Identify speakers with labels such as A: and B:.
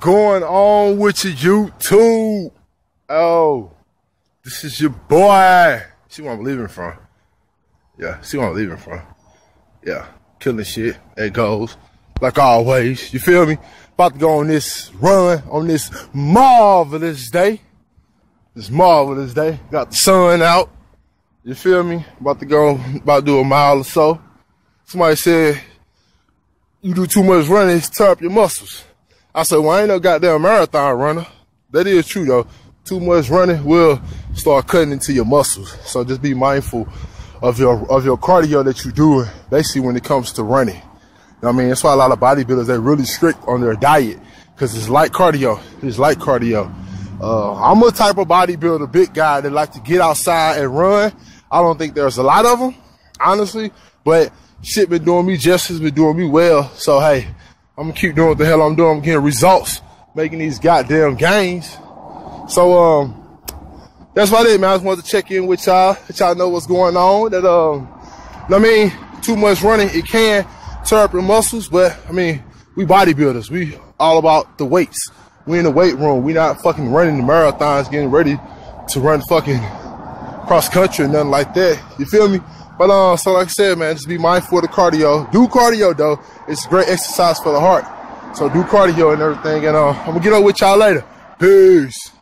A: going on with your YouTube? Oh, this is your boy. See where I'm leaving from. Yeah, see where I'm leaving from. Yeah, killing shit. It goes. Like always. You feel me? About to go on this run on this marvelous day. This marvelous day. Got the sun out. You feel me? About to go, about to do a mile or so. Somebody said, you do too much running, it's tear up your muscles. I said, well, I ain't no goddamn marathon runner. That is true though. Too much running will start cutting into your muscles. So just be mindful of your of your cardio that you're doing, basically when it comes to running. You know I mean? That's why a lot of bodybuilders they're really strict on their diet because it's light cardio. It's light cardio. Uh, I'm a type of bodybuilder, big guy that like to get outside and run. I don't think there's a lot of them, honestly, but shit been doing me just has been doing me well. So hey, I'm gonna keep doing what the hell I'm doing. I'm getting results, making these goddamn gains. So um, that's about it, man. I just wanted to check in with y'all, let y'all know what's going on. That um, I mean, too much running it can tear up your muscles, but I mean, we bodybuilders. We all about the weights. We in the weight room. We not fucking running the marathons, getting ready to run fucking cross country or nothing like that. You feel me? But uh, so like I said, man, just be mindful of the cardio. Do cardio though. It's a great exercise for the heart. So do cardio and everything. And uh, I'm gonna get up with y'all later. Peace.